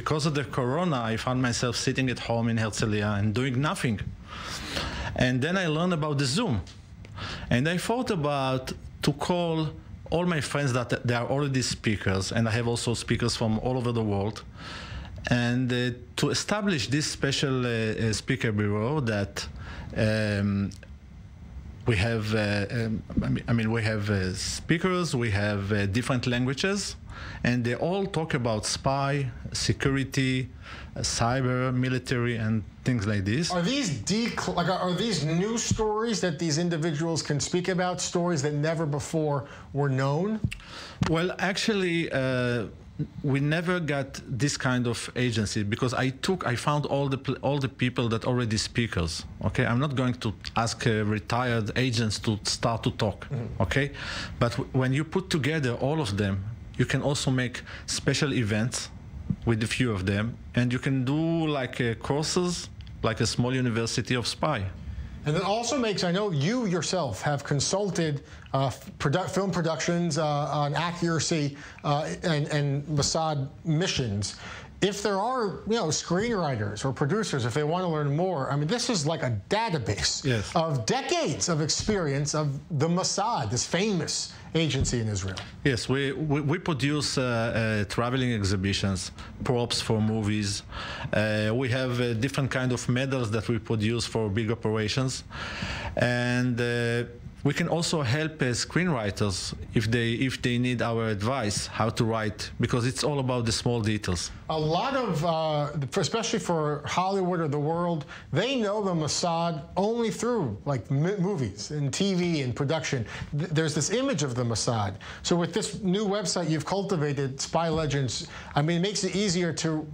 because of the corona, I found myself sitting at home in Herzliya and doing nothing. And then I learned about the Zoom. And I thought about to call all my friends that they are already speakers, and I have also speakers from all over the world, and uh, to establish this special uh, uh speaker bureau that um, we have, uh, um, I mean, we have uh, speakers, we have uh, different languages, and they all talk about spy, security, cyber, military, and things like this. Are these like are these new stories that these individuals can speak about? Stories that never before were known? Well, actually we never got this kind of agency because I took, I found all the all the people that already speakers. Okay, I'm not going to ask uh, retired agents to start to talk. Mm -hmm. Okay, but when you put together all of them, you can also make special events with a few of them, and you can do like uh, courses, like a small university of spy. And it also makes, I know you yourself have consulted uh, produ film productions uh, on accuracy uh, and, and Mossad missions. If there are, you know, screenwriters or producers, if they want to learn more, I mean, this is like a database yes. of decades of experience of the Mossad, this famous agency in Israel. Yes, we, we, we produce uh, uh, traveling exhibitions, props for movies. Uh, we have uh, different kind of medals that we produce for big operations. And uh, we can also help uh, screenwriters if they if they need our advice how to write because it's all about the small details. A lot of, uh, especially for Hollywood or the world, they know the Mossad only through like movies and TV and production. Th there's this image of the Mossad. So with this new website you've cultivated, Spy Legends, I mean, it makes it easier to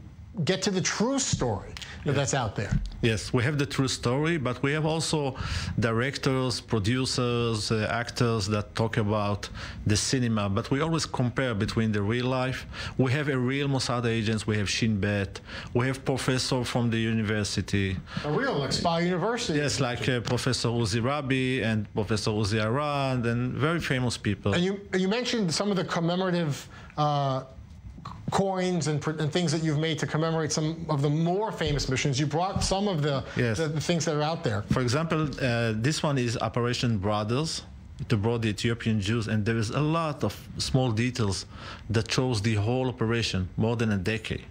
get to the true story that's out there. Yes, we have the true story, but we have also directors, producers, uh, actors that talk about the cinema. But we always compare between the real life. We have a real Mossad agents. We have Shin Bet. We have professor from the university. A real, like Spy University. Yes, like uh, Professor Uzi Rabi and Professor Uzi Arad, and very famous people. And you you mentioned some of the commemorative. Uh, coins and, and, things that you've made to commemorate some of the more famous missions. You brought some of the, yes. the, the, things that are out there. For example, uh, this one is Operation Brothers to brought the Ethiopian Jews, and there is a lot of small details that shows the whole operation more than a decade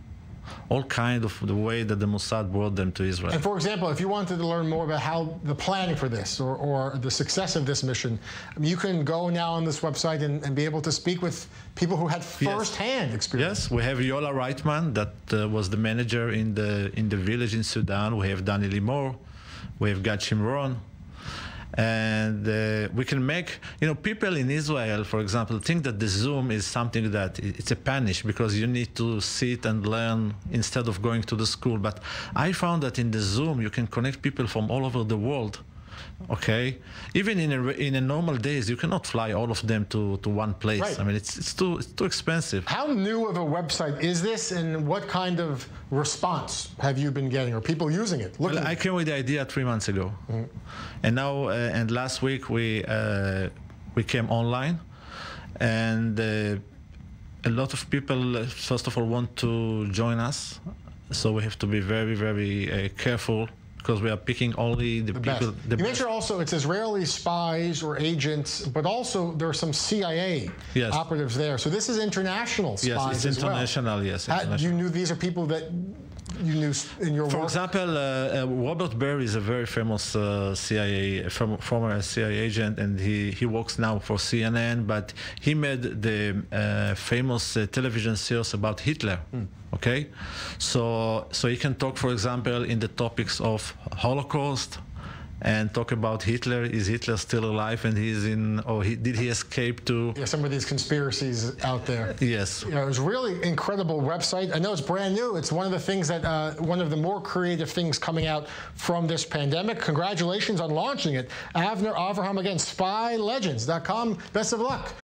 all kind of the way that the Mossad brought them to Israel. And for example, if you wanted to learn more about how the planning for this or, or the success of this mission, you can go now on this website and, and be able to speak with people who had firsthand yes. experience. Yes, we have Yola Reitman that uh, was the manager in the in the village in Sudan. We have Danny Limor, we have Gad Shimron, and uh, we can make you know people in israel for example think that the zoom is something that it's a punish because you need to sit and learn instead of going to the school. But i found that in the zoom you can connect people from all over the world okay? Even in a in a normal days you cannot fly all of them to to one place. Right. i mean it's it's too it's too expensive. How new of a website is this and what kind of response have you been getting or people using it well, i came with the idea three months ago. Mm -hmm. and now uh, and last week we uh, we came online and uh, a lot of people uh, first of all want to join us. So we have to be very very uh, careful because we are picking only the, the people. Best. The you mentioned also it's Israeli spies or agents, but also there are some CIA yes. operatives there. So this is international spies Yes, it's international. Well. Yes, international. you knew these are people that you knew in your For work? example, uh, uh, Robert Baer is a very famous uh, CIA, former CIA agent, and he, he works now for CNN, but he made the uh, famous uh, television series about Hitler. Mm. Okay, so so he can talk, for example, in the topics of Holocaust, and talk about Hitler. Is Hitler still alive and he's in, or he, did he escape to? Yeah, some of these conspiracies out there. Yes. You know, it was really incredible website. I know it's brand new. It's one of the things that, uh, one of the more creative things coming out from this pandemic. Congratulations on launching it. Avner Avraham again, spylegends.com. Best of luck